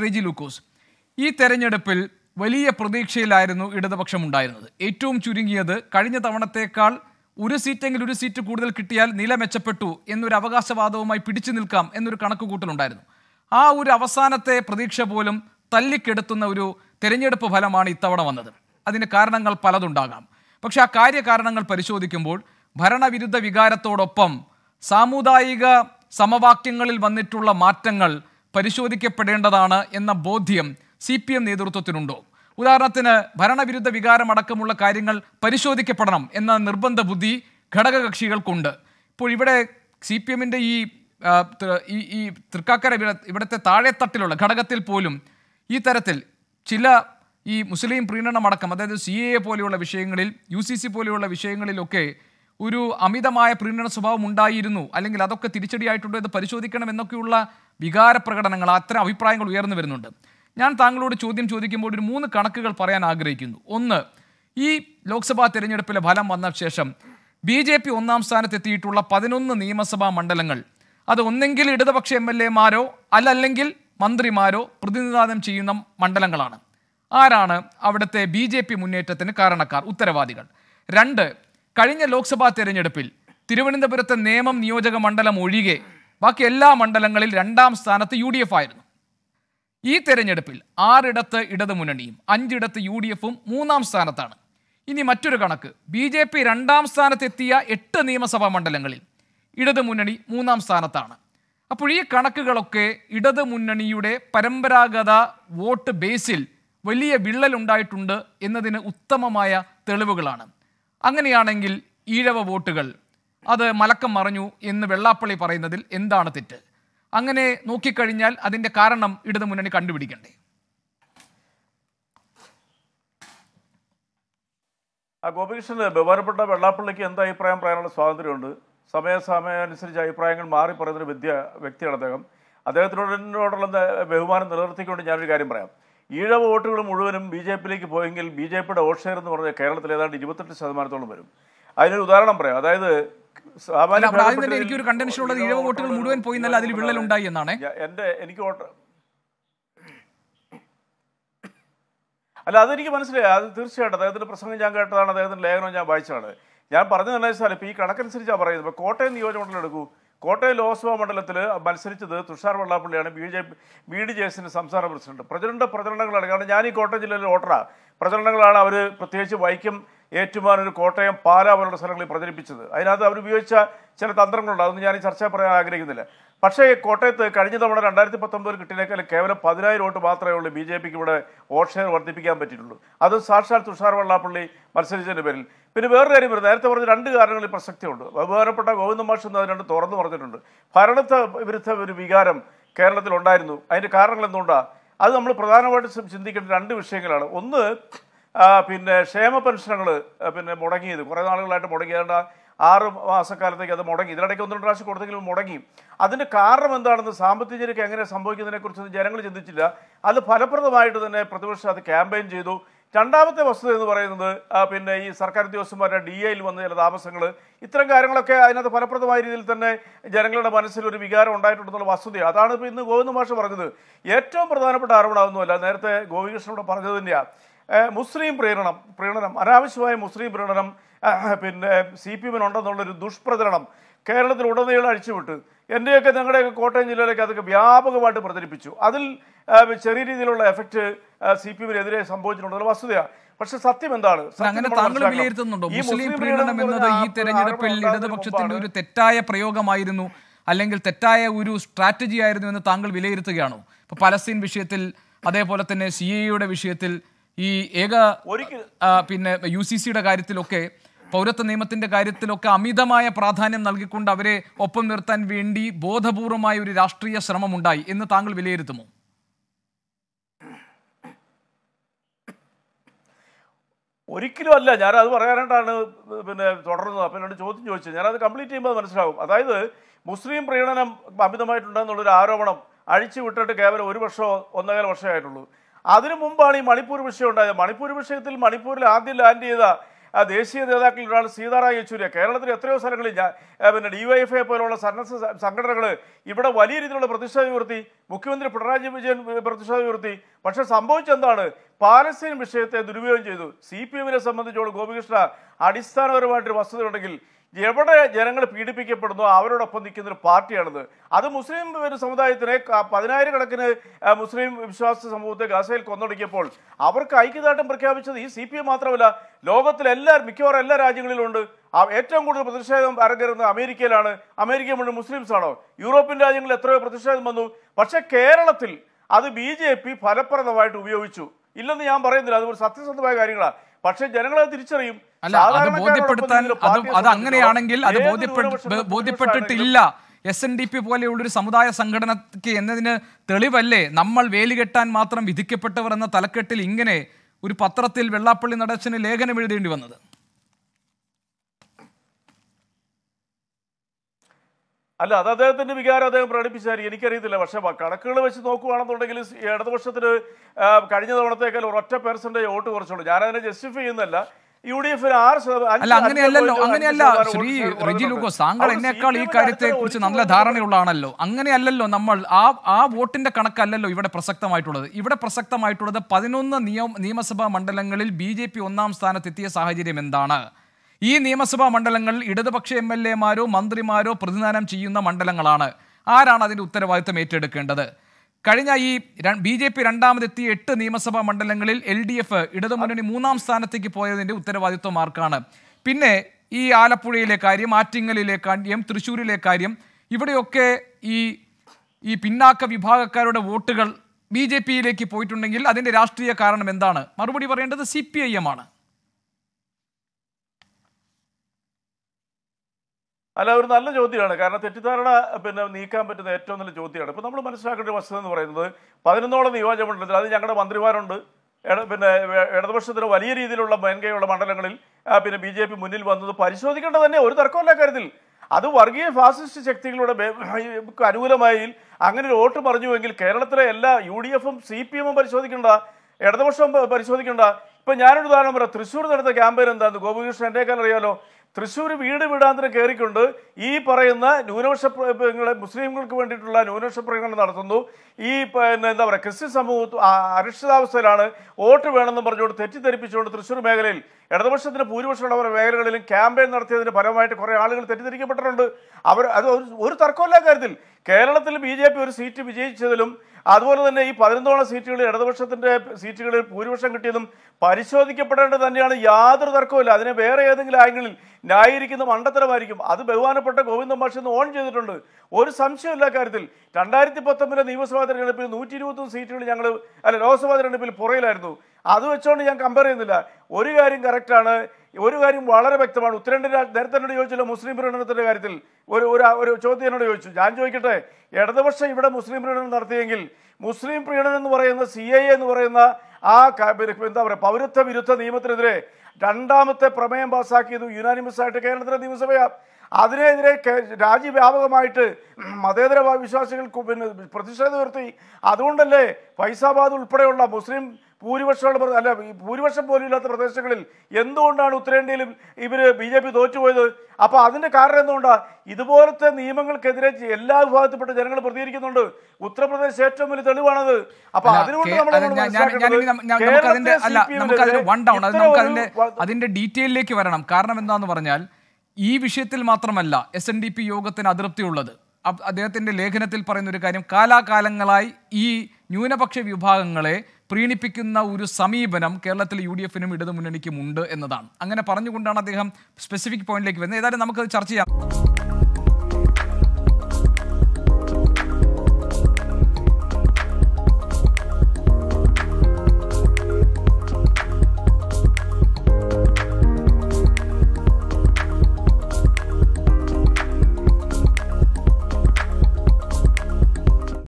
റെജി ലൂക്കോസ്. ഈ തെരഞ്ഞെടുപ്പിൽ വലിയ പ്രതീക്ഷയിലായിരുന്നു ഇടതുപക്ഷം ഉണ്ടായിരുന്നത് ഏറ്റവും ചുരുങ്ങിയത് കഴിഞ്ഞ തവണത്തേക്കാൾ ഒരു സീറ്റെങ്കിൽ ഒരു സീറ്റ് കൂടുതൽ കിട്ടിയാൽ നില മെച്ചപ്പെട്ടു എന്നൊരു അവകാശവാദവുമായി പിടിച്ചു നിൽക്കാം എന്നൊരു കണക്കുകൂട്ടലുണ്ടായിരുന്നു. ആ ഒരു അവസാനത്തെ പ്രതീക്ഷ പോലും തല്ലിക്കെടുത്തുന്ന ഒരു തെരഞ്ഞെടുപ്പ് ഫലമാണ് ഇത്തവണ വന്നത്. അതിന് കാരണങ്ങൾ പലതുണ്ടാകാം. പക്ഷേ ആ കാര്യകാരണങ്ങൾ പരിശോധിക്കുമ്പോൾ ഭരണവിരുദ്ധ വികാരത്തോടൊപ്പം സാമുദായിക സമവാക്യങ്ങളിൽ വന്നിട്ടുള്ള മാറ്റങ്ങൾ പരിശോധിക്കപ്പെടേണ്ടതാണ് എന്ന ബോധ്യം സി പി എം നേതൃത്വത്തിനുണ്ടോ? ഉദാഹരണത്തിന് ഭരണവിരുദ്ധ വികാരമടക്കമുള്ള കാര്യങ്ങൾ പരിശോധിക്കപ്പെടണം എന്ന നിർബന്ധ ബുദ്ധി ഘടകകക്ഷികൾക്കുണ്ട്. ഇപ്പോൾ ഇവിടെ സി പി എമ്മിന്റെ ഈ ഈ തൃക്കാക്കര ഇവിടെ- ഇവിടുത്തെ താഴെത്തട്ടിലുള്ള ഘടകത്തിൽ പോലും ഈ തരത്തിൽ ചില ഈ മുസ്ലിം പ്രീണനമടക്കം അതായത് സി എ പോലെയുള്ള വിഷയങ്ങളിൽ യു സി സി പോലെയുള്ള വിഷയങ്ങളിലൊക്കെ ഒരു അമിതമായ പ്രീണന സ്വഭാവം ഉണ്ടായിരുന്നു. അല്ലെങ്കിൽ അതൊക്കെ തിരിച്ചടിയായിട്ടുണ്ടോ എന്ന് പരിശോധിക്കണം എന്നൊക്കെയുള്ള വികാര പ്രകടനങ്ങൾ അത്തരം അഭിപ്രായങ്ങൾ ഉയർന്നു വരുന്നുണ്ട്. ഞാൻ താങ്കളോട് ചോദ്യം ചോദിക്കുമ്പോൾ ഒരു മൂന്ന് കണക്കുകൾ പറയാൻ ആഗ്രഹിക്കുന്നു. ഒന്ന് ഈ ലോക്സഭാ തെരഞ്ഞെടുപ്പിലെ ഫലം വന്ന ശേഷം ബി ജെ പി ഒന്നാം സ്ഥാനത്തെത്തിയിട്ടുള്ള പതിനൊന്ന് നിയമസഭാ മണ്ഡലങ്ങൾ അത് ഒന്നെങ്കിൽ ഇടതുപക്ഷ എം എൽ എമാരോ അല്ലല്ലെങ്കിൽ മന്ത്രിമാരോ പ്രതിനിധാനം ചെയ്യുന്ന മണ്ഡലങ്ങളാണ്. ആരാണ് അവിടുത്തെ ബി ജെ പി മുന്നേറ്റത്തിന് കാരണക്കാർ? ഉത്തരവാദികൾ. രണ്ട് കഴിഞ്ഞ ലോക്സഭാ തെരഞ്ഞെടുപ്പിൽ തിരുവനന്തപുരത്തെ നേമം നിയോജക മണ്ഡലം ഒഴികെ ബാക്കി എല്ലാ മണ്ഡലങ്ങളിൽ രണ്ടാം സ്ഥാനത്ത് യു ആയിരുന്നു. ഈ തെരഞ്ഞെടുപ്പിൽ ആറിടത്ത് ഇടതുമുന്നണിയും അഞ്ചിടത്ത് യു ഡി എഫും മൂന്നാം സ്ഥാനത്താണ്. ഇനി മറ്റൊരു കണക്ക്. ബി ജെ പി രണ്ടാം സ്ഥാനത്തെത്തിയ എട്ട് നിയമസഭാ മണ്ഡലങ്ങളിൽ ഇടതുമുന്നണി മൂന്നാം സ്ഥാനത്താണ്. അപ്പോൾ ഈ കണക്കുകളൊക്കെ ഇടതുമുന്നണിയുടെ പരമ്പരാഗത വോട്ട് ബേസിൽ വലിയ വിള്ളലുണ്ടായിട്ടുണ്ട് എന്നതിന് ഉത്തമമായ തെളിവുകളാണ്. അങ്ങനെയാണെങ്കിൽ ഈഴവ വോട്ടുകൾ. അത് മലക്കം മറഞ്ഞു എന്ന് വെള്ളാപ്പള്ളി പറയുന്നതിൽ എന്താണ് തെറ്റ്? അങ്ങനെ നോക്കിക്കഴിഞ്ഞാൽ അതിന്റെ കാരണം ഇടതു മുന്നണി കണ്ടുപിടിക്കണ്ടേ? ഗോപികൃഷ്ണന് ബഹുമാനപ്പെട്ട വെള്ളാപ്പള്ളിക്ക് എന്ത് അഭിപ്രായം പറയാനുള്ള സ്വാതന്ത്ര്യമുണ്ട്? സമയസമയം അനുസരിച്ച് അഭിപ്രായങ്ങൾ മാറി പറയുന്നൊരു വിദ്യ വ്യക്തിയാണ് അദ്ദേഹം. അദ്ദേഹത്തിനോടുള്ള ബഹുമാനം നിലനിർത്തിക്കൊണ്ട് ഞാനൊരു കാര്യം പറയാം. ഈഴവ വോട്ടുകൾ മുഴുവനും ബി ജെ പിയിലേക്ക് പോയെങ്കിൽ ബി ജെ പിയുടെ വോട്ട് ഷെയർ എന്ന് പറഞ്ഞാൽ കേരളത്തിൽ ഏതാണ്ട് ഇരുപത്തെട്ട് ശതമാനത്തോളം വരും. അതിനൊരു ഉദാഹരണം പറയാം. അതായത് ഭേദപ്പെട്ട എനിക്കൊരു കണ്ടൻഷൻ ഉള്ളത് ഇഴവ വോട്ടുകൾ മുഴുവൻ പോയി എന്നല്ല അതിൽ വിള്ളലുണ്ടായി എന്നാണ്. എനിക്ക് വോട്ട് അല്ല അതെനിക്ക് മനസ്സിലായി. അത് തീർച്ചയായിട്ടും അദ്ദേഹത്തിന്റെ പ്രസംഗം ഞാൻ കേട്ടതാണ് അദ്ദേഹത്തിന്റെ ലേഖനം ഞാൻ വായിച്ചതാണ്. ഞാൻ പറഞ്ഞു വെച്ചാൽ ഇപ്പോൾ ഈ കണക്കനുസരിച്ചാണ് പറയുന്നത്. ഇപ്പോൾ കോട്ടയം നിയോജകമണ്ഡലം എടുക്കൂ. കോട്ടയം ലോക്സഭാ മണ്ഡലത്തിൽ മത്സരിച്ചത് Tushar വെള്ളാപ്പള്ളിയാണ്. B J B D J എസിന്റെ സംസ്ഥാന പ്രസിഡന്റ്. പ്രചരണ പ്രചരണങ്ങളാണ്. കാരണം ഞാൻ ഈ കോട്ടയം ജില്ലയിലെ വോട്ടറാണ് പ്രചരണങ്ങളാണ് അവർ പ്രത്യേകിച്ച് വൈക്കം ഏറ്റുമാനൂർ കോട്ടയം പാല പോലുള്ള സ്ഥലങ്ങളിൽ പ്രചരിപ്പിച്ചത്. അതിനകത്ത് അവർ ഉപയോഗിച്ച ചില തന്ത്രങ്ങളുണ്ട്. അതൊന്നും ഞാൻ ഈ ചർച്ച പറയാൻ ആഗ്രഹിക്കുന്നില്ല. പക്ഷേ കോട്ടയത്ത് കഴിഞ്ഞ തവണ രണ്ടായിരത്തി പത്തൊമ്പതിൽ കിട്ടിയേക്കാൾ കേവലം പതിനായിരം വോട്ട് മാത്രമേ ഉള്ളൂ ബി ജെ പിക്ക് ഇവിടെ വോട്ട് ഷെയർ വർദ്ധിപ്പിക്കാൻ പറ്റിയിട്ടുള്ളൂ. അത് സാക്ഷാൽ തുഷാർ വെള്ളാപ്പള്ളി മത്സരിച്ചതിന്റെ പേരിൽ. പിന്നെ വേറൊരു കാര്യം വരുന്നത്. നേരത്തെ പറഞ്ഞ രണ്ട് കാരണങ്ങളിൽ പ്രസക്തിയുണ്ട്. ബഹുമാനപ്പെട്ട ഗോവിന്ദ മാഷ് എന്ന് അതിനോട് തുറന്നു പറഞ്ഞിട്ടുണ്ട്. ഭരണത്തെ വിരുദ്ധ ഒരു വികാരം കേരളത്തിൽ ഉണ്ടായിരുന്നു. അതിന്റെ കാരണങ്ങൾ എന്തുകൊണ്ടാണ് അത് നമ്മൾ പ്രധാനമായിട്ടും ചിന്തിക്കേണ്ട രണ്ട് വിഷയങ്ങളാണ്. ഒന്ന് പിന്നെ ക്ഷേമ പെൻഷനുകൾ പിന്നെ മുടങ്ങിയത്. കുറേ നാളുകളായിട്ട് മുടങ്ങി ഏതാണ്ട് ആറ് മാസക്കാലത്തേക്ക് അത് മുടങ്ങി. ഇതിനിടയ്ക്ക് ഒന്ന് പ്രാവശ്യം കൊടുത്തെങ്കിലും മുടങ്ങി. അതിന്റെ കാരണം എന്താണെന്ന് സാമ്പത്തിക ഞെരുക്കം എങ്ങനെ സംഭവിക്കുന്നതിനെക്കുറിച്ച് ജനങ്ങൾ ചിന്തിച്ചില്ല. അത് ഫലപ്രദമായിട്ട് തന്നെ പ്രതിപക്ഷം അത് ക്യാമ്പയിൻ ചെയ്തു. രണ്ടാമത്തെ വസ്തുത എന്ന് പറയുന്നത് പിന്നെ ഈ സർക്കാർ ഉദ്യോഗസ്ഥന്മാരുടെ ഡി എയിൽ വന്ന ചില താമസങ്ങൾ ഇത്തരം കാര്യങ്ങളൊക്കെ അതിനകത്ത് ഫലപ്രദമായ രീതിയിൽ തന്നെ ജനങ്ങളുടെ മനസ്സിൽ ഒരു വികാരം ഉണ്ടായിട്ടുണ്ടെന്നുള്ള വസ്തുതയാണ്. അതാണ് ഇപ്പോൾ ഇന്ന് ഗോവിന്ദ മാഷ് പറഞ്ഞത്. ഏറ്റവും പ്രധാനപ്പെട്ട ആരോപണമൊന്നുമല്ല നേരത്തെ ഗോപികൃഷ്ണനോട് പറഞ്ഞത് തന്നെയാണ് മുസ്ലിം പ്രേരണം പ്രീണനം അനാവശ്യമായ മുസ്ലിം പ്രീണനം പിന്നെ സി പി എമ്മിനുണ്ടെന്നുള്ളൊരു ദുഷ്പ്രചരണം കേരളത്തിൽ ഉടനീളം അഴിച്ചുവിട്ട് എന്റെയൊക്കെ ഞങ്ങളുടെയൊക്കെ കോട്ടയം ജില്ലയിലേക്ക് അതൊക്കെ വ്യാപകമായിട്ട് പ്രചരിപ്പിച്ചു. അതിൽ ചെറിയ രീതിയിലുള്ള എഫക്റ്റ് സി പി എമ്മിനെതിരെ സംഭവിച്ചിട്ടുണ്ടെന്നുള്ള വസ്തുതയാണ് പക്ഷെ സത്യം എന്താണ്? അങ്ങനെ താങ്കൾ വിലയിരുത്തുന്നുണ്ടോ? മുസ്ലിം പ്രീണനം എന്നത് ഈ തെരഞ്ഞെടുപ്പിൽ ഇടതുപക്ഷത്തിന്റെ ഒരു തെറ്റായ പ്രയോഗമായിരുന്നു അല്ലെങ്കിൽ തെറ്റായ ഒരു സ്ട്രാറ്റജി ആയിരുന്നു എന്ന് താങ്കൾ വിലയിരുത്തുകയാണോ? ഇപ്പൊ പലസ്തീൻ വിഷയത്തിൽ അതേപോലെ തന്നെ സി എയുടെ വിഷയത്തിൽ ഈ ഏക പിന്നെ യു സി സിയുടെ കാര്യത്തിലൊക്കെ പൗരത്വ നിയമത്തിന്റെ കാര്യത്തിലൊക്കെ അമിതമായ പ്രാധാന്യം നൽകിക്കൊണ്ട് അവരെ ഒപ്പം നിർത്താൻ വേണ്ടി ബോധപൂർവമായ ഒരു രാഷ്ട്രീയ ശ്രമമുണ്ടായി. എന്ന് താങ്കൾ വിലയിരുത്തുമോ? ഒരിക്കലും അല്ല. ഞാൻ അത് പറയാനായിട്ടാണ് പിന്നെ തുടർന്നത്. അപ്പം എന്നോട് ചോദ്യം ചോദിച്ചത്. അത് കംപ്ലീറ്റ് ചെയ്യുമ്പോൾ മനസ്സിലാവും അതായത് മുസ്ലിം പ്രീണനം അമിതമായിട്ടുണ്ടെന്നുള്ളൊരു ആരോപണം അഴിച്ചു വിട്ടിട്ട് കേവലം ഒരു വർഷമോ ഒന്നേകാല വർഷമേ ആയിട്ടുള്ളൂ. അതിനു മുമ്പാണ് ഈ മണിപ്പൂർ വിഷയം ഉണ്ടായത്. മണിപ്പൂർ വിഷയത്തിൽ മണിപ്പൂരിൽ ആദ്യം ലാൻഡ് ചെയ്ത ദേശീയ നേതാക്കളിൽ ഒരാൾ സീതാറാം യെച്ചൂരിയ. കേരളത്തിൽ എത്രയോ സ്ഥലങ്ങളിൽ ഞാൻ പിന്നെ ഡിവൈഎഫ്ഐ പോലുള്ള സന്നദ്ധ സംഘടനകൾ ഇവിടെ വലിയ രീതിയിലുള്ള പ്രതിഷേധം ഉയർത്തി മുഖ്യമന്ത്രി പിണറായി വിജയൻ പ്രതിഷേധം ഉയർത്തി. പക്ഷെ സംഭവിച്ചെന്താണ്? പാലസ്തീൻ വിഷയത്തെ ദുരുപയോഗം ചെയ്തു. സി പി എമ്മിനെ സംബന്ധിച്ചോളം ഗോപികൃഷ്ണ അടിസ്ഥാനപരമായിട്ടൊരു വസ്തുതയുണ്ടെങ്കിൽ എവിടെ ജനങ്ങൾ പീഡിപ്പിക്കപ്പെടുന്നു അവരോടൊപ്പം നിൽക്കുന്ന ഒരു പാർട്ടിയാണിത്. അത് മുസ്ലിം ഒരു സമുദായത്തിനെ പതിനായിരക്കണക്കിന് മുസ്ലിം വിശ്വാസ സമൂഹത്തെ ഗാസയിൽ കൊന്നൊടുക്കിയപ്പോൾ അവർക്ക് ഐക്യദാർഢ്യം പ്രഖ്യാപിച്ചത് ഈ സി പി എം മാത്രമല്ല ലോകത്തിലെല്ലാ മിക്കവാറും എല്ലാ രാജ്യങ്ങളിലും ഉണ്ട് ഏറ്റവും കൂടുതൽ പ്രതിഷേധം അരങ്ങേറുന്നത് അമേരിക്കയിലാണ്. അമേരിക്ക മുഴുവൻ മുസ്ലിംസ് ആണോ യൂറോപ്യൻ രാജ്യങ്ങളിൽ എത്രയോ പ്രതിഷേധം വന്നു. പക്ഷേ കേരളത്തിൽ അത് ബി ജെ പി ഫലപ്രദമായിട്ട് ഉപയോഗിച്ചു. ഇല്ലെന്ന് ഞാൻ പറയുന്നില്ല അതൊരു സത്യസന്ധമായ കാര്യങ്ങളാണ് പക്ഷേ ജനങ്ങളത് തിരിച്ചറിയും. അല്ല അത് ബോധ്യപ്പെടുത്താൻ അത് അത് അങ്ങനെയാണെങ്കിൽ അത് ബോധ്യപ്പെട്ട് ബോധ്യപ്പെട്ടിട്ടില്ല. എസ് എൻ ഡി പി പോലെയുള്ളൊരു സമുദായ സംഘടനയ്ക്ക് എന്നതിന് തെളിവല്ലേ? നമ്മൾ വേലുകെട്ടാൻ മാത്രം വിധിക്കപ്പെട്ടവർ എന്ന തലക്കെട്ടിൽ ഇങ്ങനെ ഒരു പത്രത്തിൽ വെള്ളാപ്പള്ളി നടച്ചന് ലേഖനം എഴുതേണ്ടി വന്നത്. അല്ല അത് അദ്ദേഹത്തിന്റെ വികാരം അദ്ദേഹം പ്രകടിപ്പിച്ചായിരിക്കും. എനിക്കറിയത്തില്ല. പക്ഷെ കണക്കുകൾ വെച്ച് നോക്കുകയാണെന്നുണ്ടെങ്കിൽ ഇടതുപക്ഷത്തിന് കഴിഞ്ഞ തവണത്തേക്കാൾ ഒരൊറ്റ പേഴ്സന്റേജ് വോട്ട് കുറച്ചുള്ളൂ. ഞാനതിനെ ജസ്റ്റിഫൈ ചെയ്യുന്നല്ല യു ഡി എഫിൽ ആറ് അല്ല അങ്ങനെയല്ലല്ലോ അങ്ങനെയല്ല ശ്രീ. റെജി ലൂക്കോസ് താങ്കൾ എന്നേക്കാൾ ഈ കാര്യത്തെ കുറിച്ച് നല്ല ധാരണയുള്ള ധാരണയുള്ളതാണല്ലോ. അങ്ങനെയല്ലല്ലോ നമ്മൾ ആ ആ വോട്ടിന്റെ കണക്കല്ലല്ലോ ഇവിടെ പ്രസക്തമായിട്ടുള്ളത്. ഇവിടെ പ്രസക്തമായിട്ടുള്ളത് പതിനൊന്ന് നിയമ നിയമസഭാ മണ്ഡലങ്ങളിൽ ബി ജെ പി ഒന്നാം സ്ഥാനത്തെത്തിയ സാഹചര്യം എന്താണ്? ഈ നിയമസഭാ മണ്ഡലങ്ങളിൽ ഇടതുപക്ഷ എം എൽ എമാരോ മന്ത്രിമാരോ പ്രതിദാനം ചെയ്യുന്ന മണ്ഡലങ്ങളാണ്. ആരാണ് അതിന്റെ ഉത്തരവാദിത്തം ഏറ്റെടുക്കേണ്ടത്? കഴിഞ്ഞ ഈ ബി ജെ പി രണ്ടാമതെത്തിയ എട്ട് നിയമസഭാ മണ്ഡലങ്ങളിൽ എൽ ഡി എഫ് ഇടതുമുന്നണി മൂന്നാം സ്ഥാനത്തേക്ക് പോയതിന്റെ ഉത്തരവാദിത്വം ആർക്കാണ് പിന്നെ ഈ ആലപ്പുഴയിലെ കാര്യം ആറ്റിങ്ങലിലെ കാര്യം തൃശ്ശൂരിലെ കാര്യം ഇവിടെയൊക്കെ ഈ ഈ പിന്നാക്ക വിഭാഗക്കാരുടെ വോട്ടുകൾ ബി ജെ പിയിലേക്ക് പോയിട്ടുണ്ടെങ്കിൽ അതിന്റെ രാഷ്ട്രീയ കാരണം എന്താണ്? മറുപടി പറയേണ്ടത് സി പി ഐ എം ആണ്. അല്ല ഒരു നല്ല ചോദ്യമാണ്. കാരണം തെറ്റിദ്ധാരണ പിന്നെ നീക്കാൻ പറ്റുന്ന ഏറ്റവും നല്ല ചോദ്യമാണ്. ഇപ്പം നമ്മൾ മനസ്സിലാക്കേണ്ട വസ്തുത എന്ന് പറയുന്നത് പതിനൊന്നോളം നിയോജകമണ്ഡലത്തിൽ അത് ഞങ്ങളുടെ മന്ത്രിമാരുണ്ട്. പിന്നെ ഇടതുപക്ഷത്തിന് വലിയ രീതിയിലുള്ള മേൻകൈയുള്ള മണ്ഡലങ്ങളിൽ പിന്നെ ബി ജെ പി മുന്നിൽ വന്നത് പരിശോധിക്കേണ്ടത് തന്നെ ഒരു തർക്കമല്ല കാര്യത്തിൽ. അത് വർഗീയ ഫാസിസ്റ്റ് ശക്തികളുടെ അനുകൂലമായി അങ്ങനെ ഒരു വോട്ട് പറഞ്ഞുവെങ്കിൽ കേരളത്തിലെ എല്ലാ യു ഡി എഫും സി പി എമ്മും പരിശോധിക്കേണ്ട. ഇടതുപക്ഷം പരിശോധിക്കേണ്ട. ഇപ്പം ഞാനൊരു ഉദാഹരണം പറയാം. തൃശ്ശൂർ നടത്ത ക്യാമ്പയിൻ എന്താന്ന്? ഗോപികൃഷ്ണൻ എന്റെക്കാൾ അറിയാലോ. തൃശ്ശൂർ വീട് വീടാന്തരം കയറിക്കൊണ്ട് ഈ പറയുന്ന ന്യൂനപക്ഷ മുസ്ലിംകൾക്ക് വേണ്ടിയിട്ടുള്ള ന്യൂനപക്ഷ പ്രകടനം നടത്തുന്നു. ഈ പിന്നെ എന്താ പറയുക ക്രിസ്ത്യൻ സമൂഹത്തിൽ അരക്ഷിതാവസ്ഥയിലാണ് വോട്ട് വേണമെന്ന് പറഞ്ഞുകൊണ്ട് തെറ്റിദ്ധരിപ്പിച്ചുകൊണ്ട് തൃശ്ശൂർ മേഖലയിൽ ഇടതുപക്ഷത്തിന് ഭൂരിപക്ഷമുള്ള പല മേഖലകളിലും ക്യാമ്പയിൻ നടത്തിയതിന് ഫലമായിട്ട് കുറേ ആളുകൾ തെറ്റിദ്ധരിക്കപ്പെട്ടിട്ടുണ്ട്. അവർ അത് ഒരു- തർക്കമില്ല കാര്യത്തിൽ കേരളത്തിൽ ബി ജെ പി ഒരു സീറ്റ് വിജയിച്ചതിലും അതുപോലെ തന്നെ ഈ പതിനൊന്നോളം സീറ്റുകളിൽ ഇടതുപക്ഷത്തിന്റെ സീറ്റുകളിൽ ഭൂരിപക്ഷം കിട്ടിയതും പരിശോധിക്കപ്പെടേണ്ടത് തന്നെയാണ് യാതൊരു തർക്കവുമില്ല. അതിനെ വേറെ ഏതെങ്കിലും ആംഗിളിൽ ന്യായീകരിക്കുന്ന മണ്ടത്തരമായിരിക്കും അത് ബഹുമാനപ്പെട്ട ഗോവിന്ദ ഇന്ന് ഓൺ ചെയ്തിട്ടുണ്ട്. ഒരു സംശയമില്ല കാര്യത്തിൽ രണ്ടായിരത്തി പത്തൊമ്പതിലെ നിയമസഭാ തെരഞ്ഞെടുപ്പിൽ നൂറ്റി ഇരുപത്തൊന്ന് സീറ്റുകൾ ഞങ്ങൾ അല്ല ലോക്സഭാ തെരഞ്ഞെടുപ്പിൽ പുറയിലായിരുന്നു. അത് വെച്ചുകൊണ്ട് ഞാൻ കമ്പയർ ചെയ്യുന്നില്ല. ഒരു കാര്യം കറക്റ്റാണ് ഒരു കാര്യം വളരെ വ്യക്തമാണ്. ഉത്തരേന്ത്യ നേരത്തെ എന്നോട് ചോദിച്ചല്ലോ മുസ്ലിം പ്രകടനത്തിന്റെ കാര്യത്തിൽ. ഒരു ഒരു ഒരു ചോദ്യം എന്നോട് ചോദിച്ചു. ഞാൻ ചോദിക്കട്ടെ ഇടതുപക്ഷം ഇവിടെ മുസ്ലിം പ്രീണനം നടത്തിയെങ്കിൽ മുസ്ലിം പ്രീണനം എന്ന് പറയുന്ന സി എന്ന് പറയുന്ന ആ എന്താ പറയുക പൗരത്വ വിരുദ്ധ നിയമത്തിനെതിരെ രണ്ടാമത്തെ പ്രമേയം പാസ്സാക്കിയത് യുനാനിമസ് ആയിട്ട് കേരളത്തിലെ നിയമസഭയാണ് അതിനെതിരെ രാജ്യവ്യാപകമായിട്ട് മതേതര വിശ്വാസികൾക്ക് പിന്നെ പ്രതിഷേധം ഉയർത്തി. അതുകൊണ്ടല്ലേ ഫൈസാബാദ് ഉൾപ്പെടെയുള്ള മുസ്ലിം ഭൂരിപക്ഷമുള്ള അല്ല ഈ ഭൂരിപക്ഷം പോലും ഇല്ലാത്ത പ്രദേശങ്ങളിൽ എന്തുകൊണ്ടാണ് ഉത്തരേന്ത്യയിലും ഇവർ ബി ജെ പി തോറ്റുപോയത്? അപ്പോൾ അതിന്റെ കാരണം എന്തുകൊണ്ടാണ് ഇതുപോലത്തെ നിയമങ്ങൾക്കെതിരെ എല്ലാ വിഭാഗത്തിൽപ്പെട്ട ജനങ്ങൾ പ്രതികരിക്കുന്നുണ്ട്. ഉത്തർപ്രദേശ് ഏറ്റവും വലിയ തെളിവാണത്. അപ്പൊ അതിനുകൊണ്ട് നമ്മൾ അതിന്റെ ഡീറ്റെയിലേക്ക് വരണം. കാരണം എന്താന്ന് പറഞ്ഞാൽ ഈ വിഷയത്തിൽ മാത്രമല്ല എസ് എൻ ഡി പി യോഗത്തിന് അതൃപ്തിയുള്ളത്. അദ്ദേഹത്തിന്റെ ലേഖനത്തിൽ പറയുന്ന ഒരു കാര്യം കാലാകാലങ്ങളായി ഈ ന്യൂനപക്ഷ വിഭാഗങ്ങളെ പ്രീണിപ്പിക്കുന്ന ഒരു സമീപനം കേരളത്തിൽ യു ഡി എഫിനും ഇടതുമുന്നണിക്കും ഉണ്ട് എന്നതാണ്. അങ്ങനെ പറഞ്ഞുകൊണ്ടാണ് അദ്ദേഹം സ്പെസിഫിക് പോയിന്റിലേക്ക് വരുന്നത്. ഏതായാലും നമുക്കത് ചർച്ച ചെയ്യാം.